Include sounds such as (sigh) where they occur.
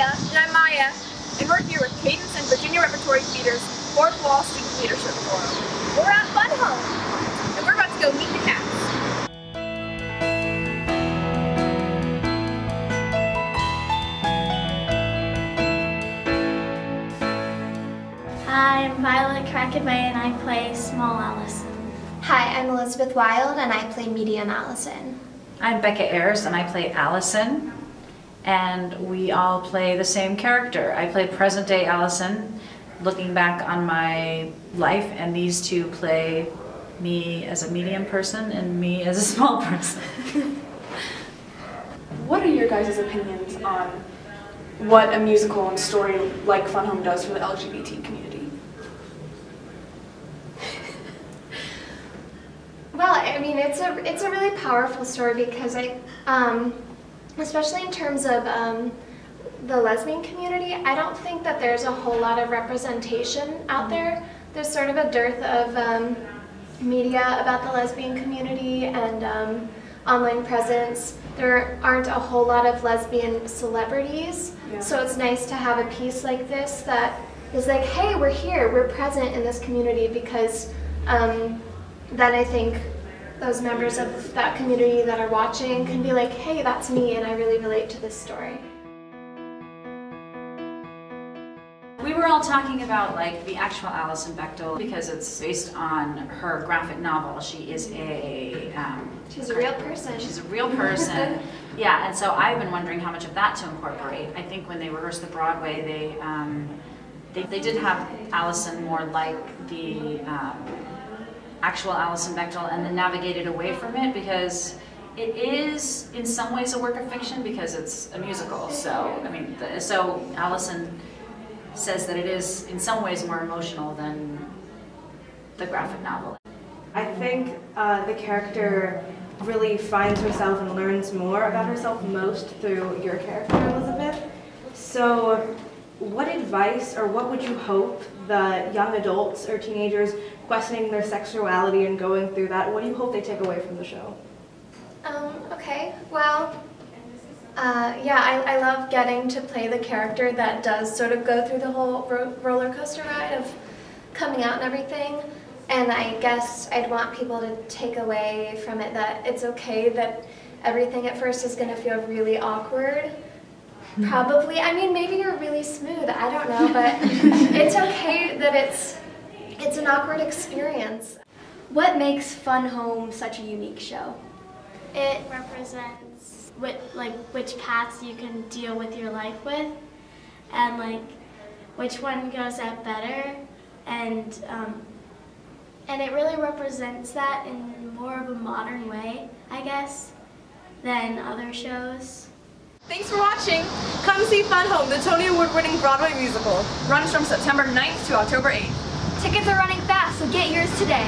Leah. And I'm Maya. And we're here with Cadence and Virginia Repertory Theater's Fourth Wall Student Leadership Forum. We're at Fun Home. And we're about to go meet the cats. Hi, I'm Violet Crackenway and I play Small Alison. Hi, I'm Elizabeth Wild and I play Medium Alison. I'm Becca Ayers and I play Alison. And we all play the same character. I play present day Alison, looking back on my life, and these two play me as a medium person and me as a (laughs) small person. (laughs) What are your guys' opinions on what a musical and story like Fun Home does for the LGBT community? (laughs) Well, I mean, it's a it's a really powerful story because I, um, especially in terms of um, the lesbian community, I don't think that there's a whole lot of representation out there. There's sort of a dearth of um, media about the lesbian community and um, online presence. There aren't a whole lot of lesbian celebrities, Yeah. so it's nice to have a piece like this that is like, hey, we're here, we're present in this community because um, then I think those members of that community that are watching can be like, hey, that's me, and I really relate to this story. We were all talking about like the actual Alison Bechdel because it's based on her graphic novel. She is a um, She's a real person. She's a real person. (laughs) yeah, and so I've been wondering how much of that to incorporate. I think when they rehearsed the Broadway, they um, they, they did have Alison more like the um, actual Alison Bechdel, and then navigated away from it because it is in some ways a work of fiction because it's a musical. So I mean, the, so Alison says that it is in some ways more emotional than the graphic novel. I think uh, the character really finds herself and learns more about herself most through your character, Elizabeth. So, what advice or what would you hope the young adults or teenagers questioning their sexuality and going through that, what do you hope they take away from the show? Um, okay, well, uh, yeah, I, I love getting to play the character that does sort of go through the whole ro- roller coaster ride of coming out and everything. And I guess I'd want people to take away from it that it's okay that everything at first is going to feel really awkward. Probably, I mean, maybe you're really smooth, I don't know, but it's okay that it's it's an awkward experience. What makes Fun Home such a unique show? It represents which, like which paths you can deal with your life with, and like which one goes out better, and um, and it really represents that in more of a modern way, I guess, than other shows. Thanks for watching. Come see Fun Home, the Tony Award winning Broadway musical. Runs from September 9th to October 8th. Tickets are running fast, so get yours today.